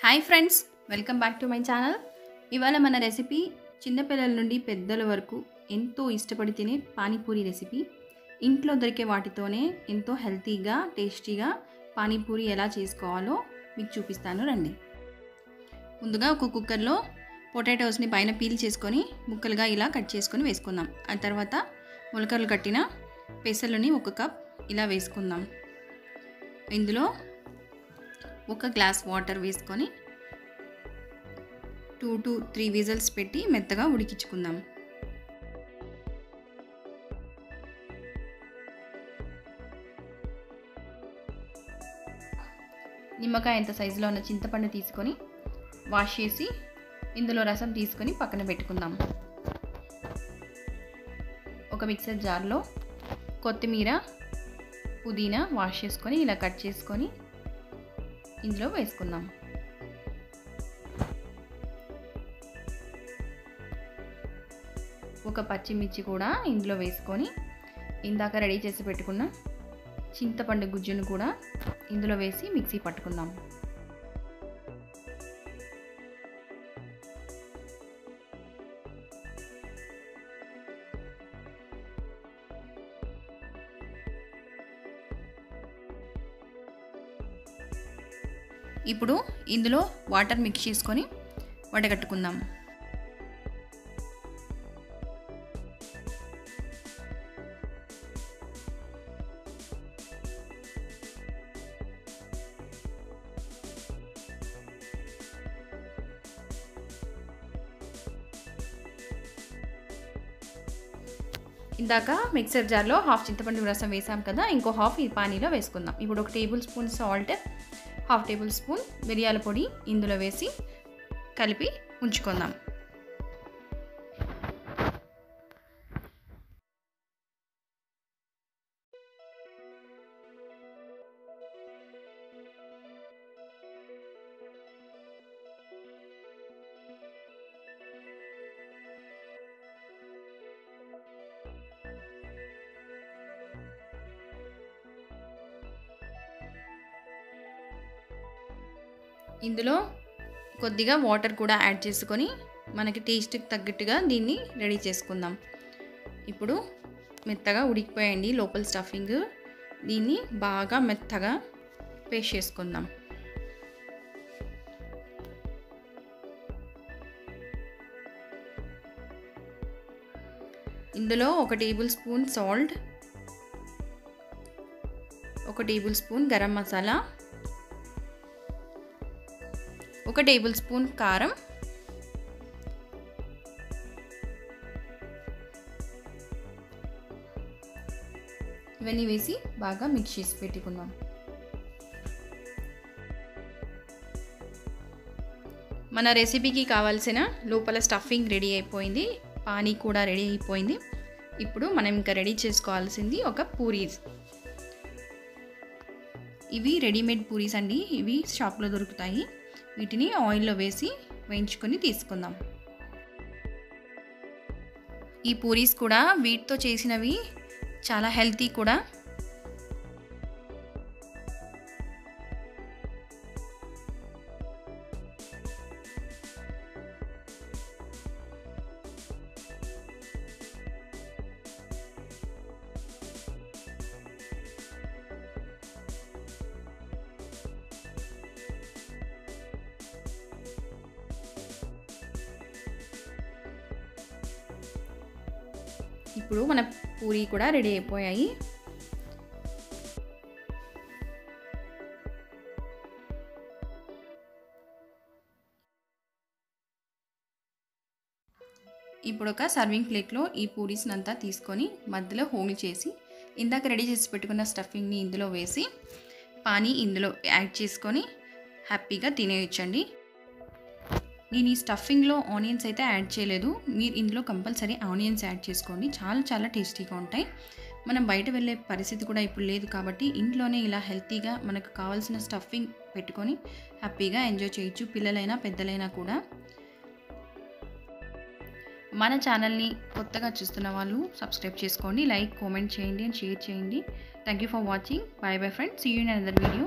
Hi friends welcome back to my channel. ఇవాళ మన recipe చిన్నపిల్లల నుండి పెద్దల వరకు ఎంతో ఇష్టపడి తినే పానీపూరి రెసిపీ. ఇంట్లో దొరికే వాటితోనే ఎంతో హెల్తీగా టేస్టీగా పానీపూరి ఎలా చేసుకోవాలో మీకు చూపిస్తాను రండి. ముందుగా ఒక కుక్కర్లో పొటాటోస్ని పైన పీల్ చేసుకొని ముక్కలుగా ఇలా కట్ చేసుకొని వేసుకుందాం. ఆ తర్వాత మొలకలు కట్టిన పెసలుని ఒక కప్ ఇలా వేసుకుందాం. ఇందులో ఒక గ్లాస్ వాటర్ వేసుకొని టూ టు త్రీ విజల్స్ పెట్టి మెత్తగా ఉడికించుకుందాం. నిమ్మకాయ ఎంత సైజులో ఉన్న చింతపండు తీసుకొని వాష్ చేసి ఇందులో రసం తీసుకొని పక్కన పెట్టుకుందాం. ఒక మిక్సర్ జార్లో కొత్తిమీర పుదీనా వాష్ చేసుకొని ఇలా కట్ చేసుకొని ఇందులో వేసుకుందాం. ఒక పచ్చిమిర్చి కూడా ఇందులో వేసుకొని ఇందాక రెడీ చేసి పెట్టుకున్న చింతపండు గుజ్జును కూడా ఇందులో వేసి మిక్సీ పట్టుకుందాం. ఇప్పుడు ఇందులో వాటర్ మిక్స్ చేసుకొని వడగట్టుకుందాం ఇందాక మిక్సర్ జార్లో హాఫ్ చింతపండు రసం వేసాం కదా ఇంకో హాఫ్ ఈ పానీలో వేసుకుందాం. ఇప్పుడు ఒక tablespoon salt half tablespoon మిరియాల పొడి ఇందులో వేసి కలిపి ఉంచుకుందాం. ఇందులో కొద్దిగా వాటర్ కూడా యాడ్ చేసుకొని మనకి టేస్ట్కి తగ్గట్టుగా దీన్ని రెడీ చేసుకుందాం. ఇప్పుడు మెత్తగా ఉడికిపోయండి లోపల స్టఫింగ్. దీన్ని బాగా మెత్తగా పేస్ట్ చేసుకుందాం. ఇందులో ఒక టేబుల్ స్పూన్ సాల్ట్ ఒక టేబుల్ స్పూన్ గరం మసాలా ఒక టేబుల్ స్పూన్ కారం. ఇవన్నీ వేసి బాగా మిక్స్ చేసి పెట్టుకుందాం. మన రెసిపీకి కావాల్సిన లోపల స్టఫింగ్ రెడీ అయిపోయింది. పానీ కూడా రెడీ అయిపోయింది. ఇప్పుడు మనం ఇంకా రెడీ చేసుకోవాల్సింది ఒక పూరీస్. ఇవి రెడీమేడ్ పూరీస్ అండి. ఇవి షాప్లో దొరుకుతాయి. వీటిని ఆయిల్లో వేసి వేయించుకొని తీసుకుందాం. ఈ పూరీస్ కూడా వీటితో చేసినవి చాలా హెల్తీ కూడా. ఇప్పుడు మన పూరి కూడా రెడీ అయిపోయాయి. ఇప్పుడు ఒక సర్వింగ్ ప్లేట్లో ఈ పూరీస్ని అంతా తీసుకొని మధ్యలో హోల్ చేసి ఇందాక రెడీ చేసి పెట్టుకున్న స్టఫింగ్ని ఇందులో వేసి పానీ ఇందులో యాడ్ చేసుకొని హ్యాపీగా తినేయచ్చండి. నేను ఈ స్టఫింగ్లో ఆనియన్స్ అయితే యాడ్ చేయలేదు. మీరు ఇందులో కంపల్సరీ ఆనియన్స్ యాడ్ చేసుకోండి. చాలా చాలా టేస్టీగా ఉంటాయి. మనం బయట వెళ్ళే పరిస్థితి కూడా ఇప్పుడు లేదు కాబట్టి ఇంట్లోనే ఇలా హెల్తీగా మనకు కావాల్సిన స్టఫింగ్ పెట్టుకొని హ్యాపీగా ఎంజాయ్ చేయొచ్చు పిల్లలైనా పెద్దలైనా కూడా. మన ఛానల్ని కొత్తగా చూస్తున్న వాళ్ళు సబ్స్క్రైబ్ చేసుకోండి లైక్ కామెంట్ చేయండి అండ్ షేర్ చేయండి. Thank you for watching. Bye bye friends. See you in another video.